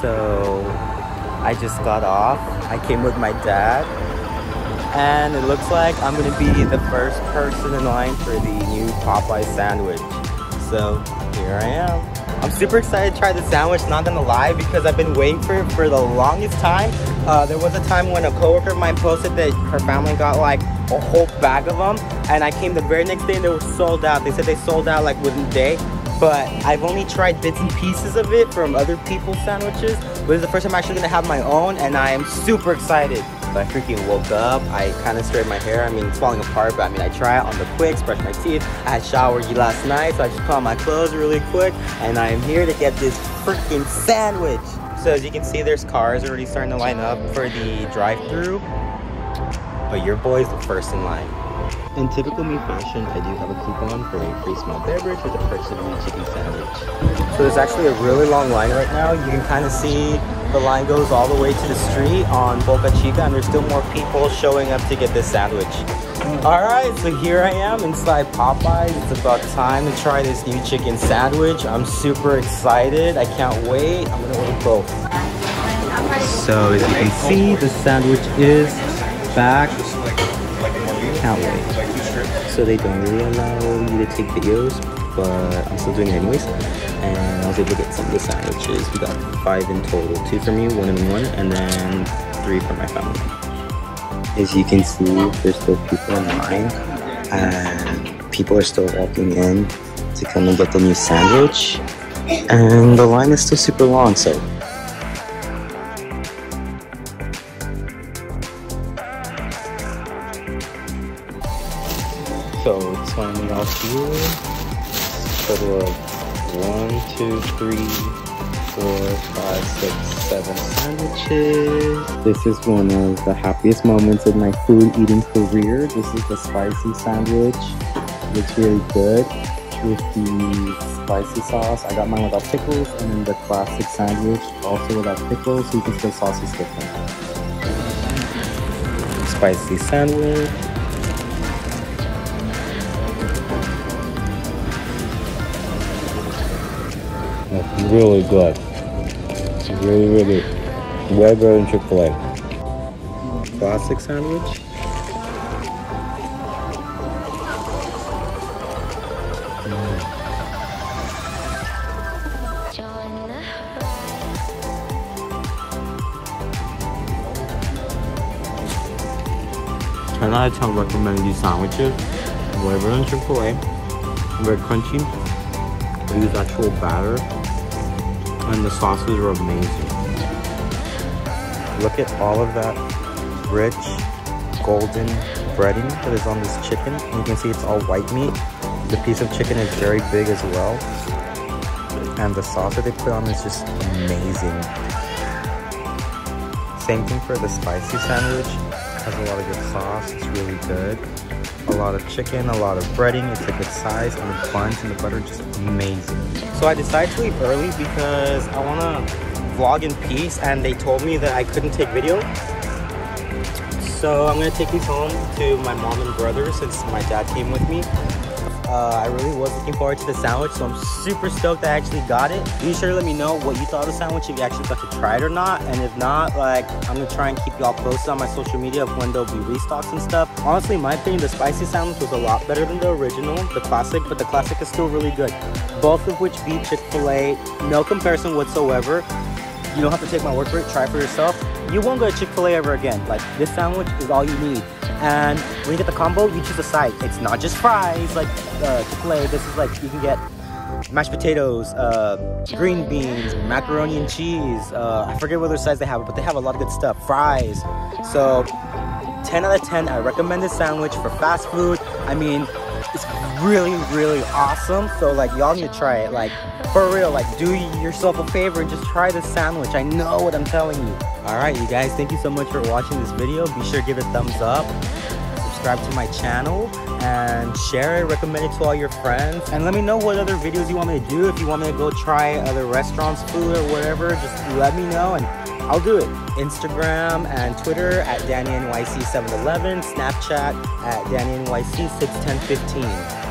So I just got off. I came with my dad. And it looks like I'm gonna be the first person in line for the new Popeye sandwich. So here I am. I'm super excited to try the sandwich, not gonna lie, because I've been waiting for it for the longest time. Uh, there was a time when a coworker of mine posted that her family got like a whole bag of them, and I came the very next day and they were sold out. They said they sold out like within a day, but I've only tried bits and pieces of it from other people's sandwiches. But is the first time I'm actually gonna have my own, and I am super excited. I freaking woke up. I kind of straightened my hair. I mean, it's falling apart, but I mean, I try it on the quicks, brush my teeth. I had showered last night, so I just put on my clothes really quick, and I am here to get this freaking sandwich. So as you can see, there's cars already starting to line up for the drive-through, but your boy's the first in line. In typical me fashion, I do have a coupon for a free small beverage with a purchase of a chicken sandwich. So there's actually a really long line right now. You can kind of see the line goes all the way to the street on Boca Chica and there's still more people showing up to get this sandwich. Alright, so here I am inside Popeyes. It's about time to try this new chicken sandwich. I'm super excited. I can't wait. I'm gonna order both. So as you can see, the sandwich is back. Can't wait. So they don't really allow you to take videos, but I'm still doing it anyways. And I was able to get some of the sandwiches. We got five in total. Two for me, one in one, and then three for my family. As you can see, there's still people in line. And people are still walking in to come and get the new sandwich. And the line is still super long, so So it's finally all here. Total of one, two, three, four, five, six, seven sandwiches. This is one of the happiest moments of my food eating career. This is the spicy sandwich. It's really good with the spicy sauce. I got mine without pickles, and then the classic sandwich also without pickles, so you can still sauce is different. Spicy sandwich. It's really good. It's really, really way better than Chick-fil-A. Classic sandwich. Mm. I know I tell recommend these sandwiches. Way better than Chick-fil-A. Very crunchy. They use actual batter and the sauces are amazing. Look at all of that rich golden breading that is on this chicken. And you can see it's all white meat. The piece of chicken is very big as well. And the sauce that they put on is just amazing. Same thing for the spicy sandwich. Has a lot of good sauce. It's really good. A lot of chicken, a lot of breading. It's a good size. And the buns and the butter just amazing. So I decided to leave early because I want to vlog in peace and they told me that I couldn't take video. So I'm going to take these home to my mom and brother since my dad came with me. Uh, I really was looking forward to the sandwich, so I'm super stoked I actually got it. Be sure to let me know what you thought of the sandwich, if you actually got to try it or not. And if not, like, I'm gonna try and keep y'all posted on my social media of when there'll be restocks and stuff. Honestly, my opinion, the spicy sandwich was a lot better than the original, the classic, but the classic is still really good. Both of which beat Chick-fil-A, no comparison whatsoever. You don't have to take my word for it, try for yourself. You won't go to Chick-fil-A ever again. Like, this sandwich is all you need. And when you get the combo, you choose a side. It's not just fries like uh, Chick-fil-A. This is like, you can get mashed potatoes, uh, green beans, macaroni and cheese. Uh, I forget what other sides they have, but they have a lot of good stuff. Fries. So, 10 out of 10. I recommend this sandwich for fast food. I mean, it's really, really awesome. So, like, y'all need to try it. Like, for real, like, do yourself a favor and just try this sandwich. I know what I'm telling you. All right, you guys, thank you so much for watching this video. Be sure to give it a thumbs up subscribe to my channel and share it recommend it to all your friends and let me know what other videos you want me to do if you want me to go try other restaurants food or whatever just let me know and I'll do it. Instagram and Twitter at DannyNYC711, Snapchat at DannyNYC61015.